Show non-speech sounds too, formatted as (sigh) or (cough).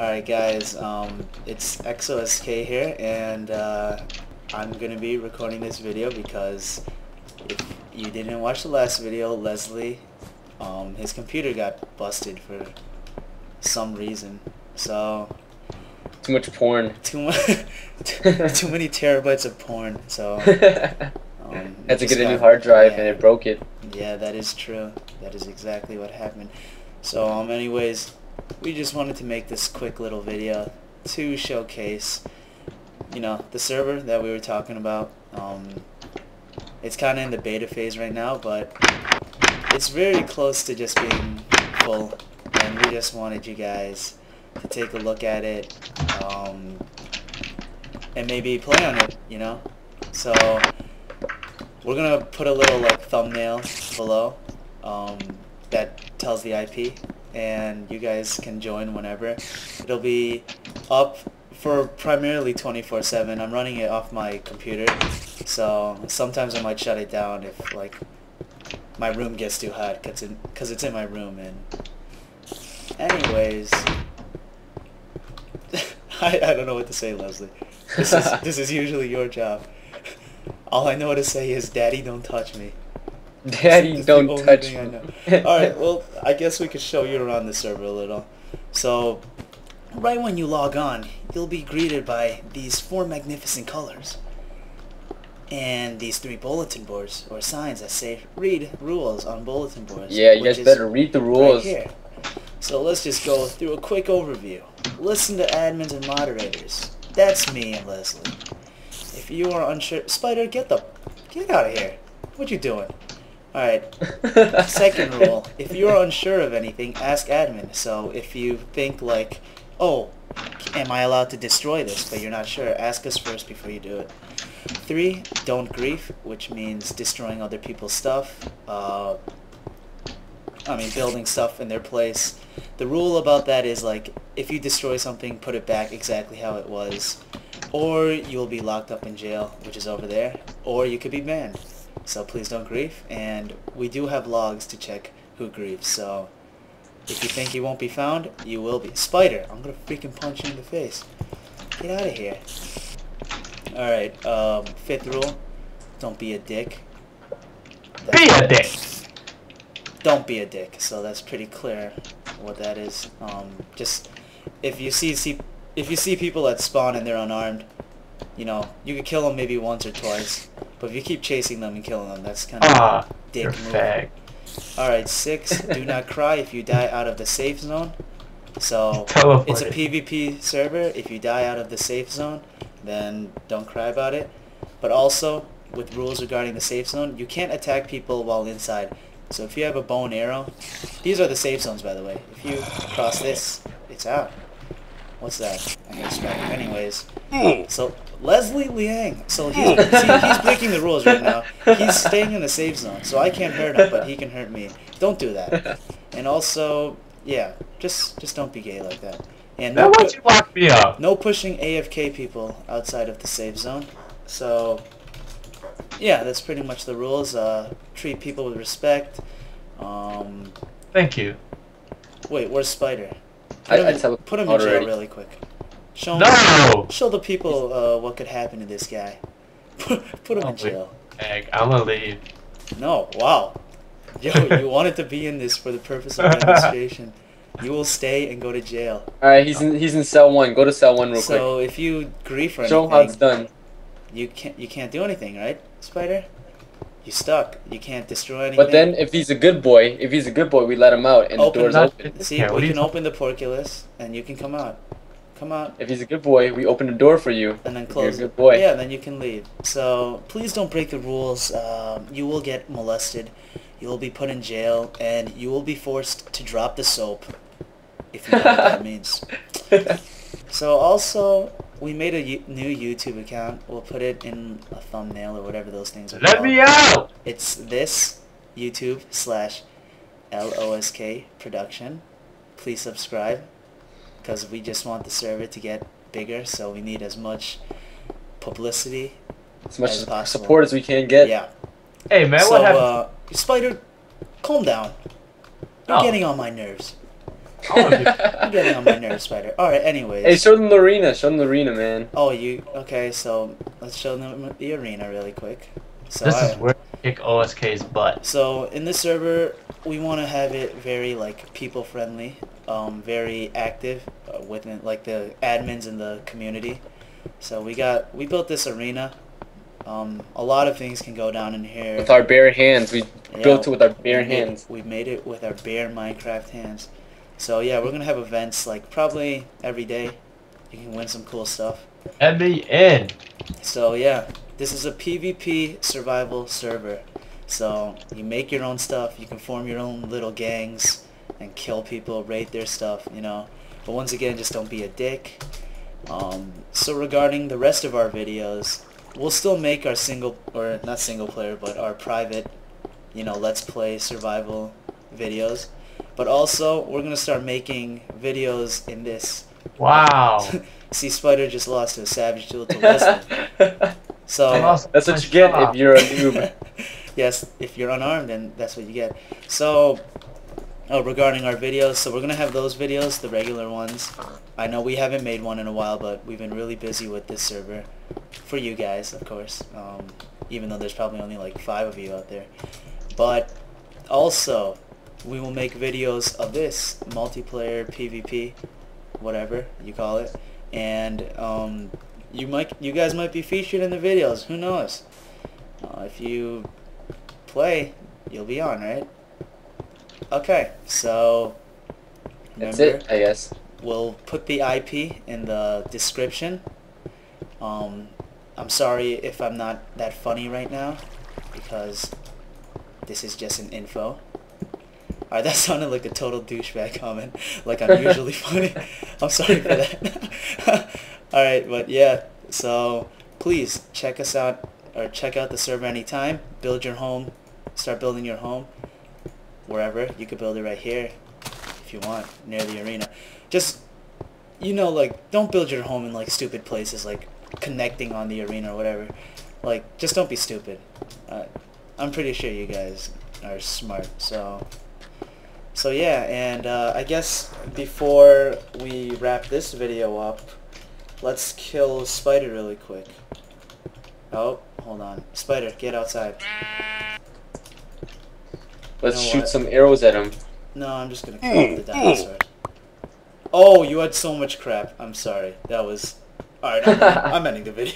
Alright guys, um, it's XOSK here and uh, I'm gonna be recording this video because if you didn't watch the last video, Leslie, um, his computer got busted for some reason. So, Too much porn. too much, (laughs) too many terabytes of porn, so... (laughs) Um, Had to get a new hard drive yeah. and it broke it. Yeah, that is true. That is exactly what happened. So, um, anyways, we just wanted to make this quick little video to showcase, you know, the server that we were talking about. Um, it's kind of in the beta phase right now, but it's very close to just being full, and we just wanted you guys to take a look at it, um, and maybe play on it, you know? So, we're gonna put a little like thumbnail below um, that tells the IP, and you guys can join whenever. It'll be up for primarily 24/7. I'm running it off my computer, so sometimes I might shut it down if like my room gets too hot, cause, it, cause it's in my room. And anyways, (laughs) I, I don't know what to say, Leslie. This is (laughs) this is usually your job. All I know to say is, "Daddy, don't touch me." (laughs) Daddy, don't touch me. All right, (laughs) well, I guess we could show you around the server a little. So, right when you log on, you'll be greeted by these four magnificent colors. And these three bulletin boards, or signs that say, read rules on bulletin boards. Yeah, you guys better read the rules. right here. So let's just go through a quick overview. Listen to admins and moderators. That's me and Leslie. If you are unsure, Spider, get the, get out of here. What you doing? All right. (laughs) Second rule: If you are unsure of anything, ask admin. So if you think like, oh, am I allowed to destroy this? But you're not sure, ask us first before you do it. Three, don't grief, which means destroying other people's stuff. Uh, I mean, building stuff in their place. The rule about that is like, if you destroy something, put it back exactly how it was, or you'll be locked up in jail, which is over there, or you could be banned. So please don't grief, and we do have logs to check who grieves. So if you think you won't be found, you will be. Spider, I'm gonna freaking punch you in the face. Get out of here. All right. Um, fifth rule: don't be a dick. Be a dick. don't be a dick. So that's pretty clear what that is. Um, just if you see, see if you see people that spawn and they're unarmed, you know, you could kill them maybe once or twice. But if you keep chasing them and killing them, that's kind of Ah, dick move. fag. All right, six. do (laughs) not cry if you die out of the safe zone. So it's a PvP server. If you die out of the safe zone, then don't cry about it. But also, with rules regarding the safe zone, you can't attack people while inside. So if you have a bow and arrow, these are the safe zones, by the way. If you cross this, it's out. What's that? I'm gonna spell it. Anyways, so Leslie Liang. So he's see, he's breaking the rules right now. He's staying in the safe zone, so I can't hurt him, but he can hurt me. Don't do that. And also, yeah, just just don't be gay like that. And no, why pu- you lock me up? no pushing AFK people outside of the safe zone. So, yeah, that's pretty much the rules. Uh, treat people with respect. Um, Thank you. wait, where's Spider? I- Put him, I in, tele- put him in jail really quick. Show him, No! show the people uh, what could happen to this guy. (laughs) Put, put him in Oh, wait. jail. Fag, I'm gonna leave. No, wow. Yo, you (laughs) wanted to be in this for the purpose of demonstration. (laughs) You will stay and go to jail. All right, he's in he's in cell one. Go to cell one real quick. So if you grief or quick. Show him how it's done. you can't you can't do anything, right, Spider? You stuck. You can't destroy anything. But then, if he's a good boy, if he's a good boy, we let him out, and the door's not- open. see, Yeah, we can open the portcullis and you can come out. Come out If he's a good boy, we open the door for you. and then If close You're a good boy. Yeah, then you can leave. So please don't break the rules. Um, you will get molested. You will be put in jail, and you will be forced to drop the soap. If you know what that (laughs) means. So also, we made a new YouTube account. We'll put it in a thumbnail or whatever those things are Let called. me out! It's this YouTube slash XOSK production. Please subscribe because we just want the server to get bigger, so we need as much publicity. As much As possible. support as we can get. Yeah. Hey man, so, what happened? uh, Spider, calm down. You're Oh. getting on my nerves. I wanna be- I'm getting on my nerves, Spider. Alright, anyways. hey, show them the arena. Show them the arena, man. Oh, you okay? So let's show them the arena really quick. So this I, is where you kick OSK's butt. so in this server, we want to have it very like people friendly, um, very active uh, within like the admins in the community. So we got we built this arena. Um, a lot of things can go down in here. With our bare hands, we Yeah, built it with our bare we made- hands. We made it with our bare Minecraft hands. So yeah, we're gonna have events like probably every day. You can win some cool stuff. Let me in. So yeah, this is a PvP survival server. So you make your own stuff, you can form your own little gangs and kill people, raid their stuff, you know. But once again, just don't be a dick. Um, so regarding the rest of our videos, we'll still make our single, or not single player, but our private, you know, let's play survival videos. But also, we're going to start making videos in this. Wow. (laughs) See, Spider just lost to a Savage Duel to Leslie. (laughs) So That's what you get if you're a noob. (laughs) yes, if you're unarmed, then that's what you get. So, oh, regarding our videos, so we're gonna have those videos, the regular ones. I know we haven't made one in a while, but we've been really busy with this server, for you guys, of course. Um, even though there's probably only like five of you out there, but also we will make videos of this multiplayer PvP, whatever you call it, and um, you might, you guys might be featured in the videos. Who knows? Uh, if you play, you'll be on, right? Okay, so That's it, I guess. we'll put the IP in the description. Um, I'm sorry if I'm not that funny right now, because this is just an info. Alright, that sounded like a total douchebag comment, like I'm usually (laughs) funny. I'm sorry for that. (laughs) Alright, but yeah, so please check us out, or check out the server anytime. Build your home, start building your home, wherever. You could build it right here, if you want, near the arena. Just, you know, like, don't build your home in, like, stupid places, like, connecting on the arena or whatever. Like, just don't be stupid. Uh, I'm pretty sure you guys are smart, so... So yeah, and uh, I guess before we wrap this video up, let's kill Spider really quick. Oh, hold on. Spider, get outside. Let's You know shoot what? some arrows at him. No, I'm just gonna kill the dinosaur. Oh, you had so much crap. I'm sorry. That was... Alright, I'm, (laughs) I'm ending the video.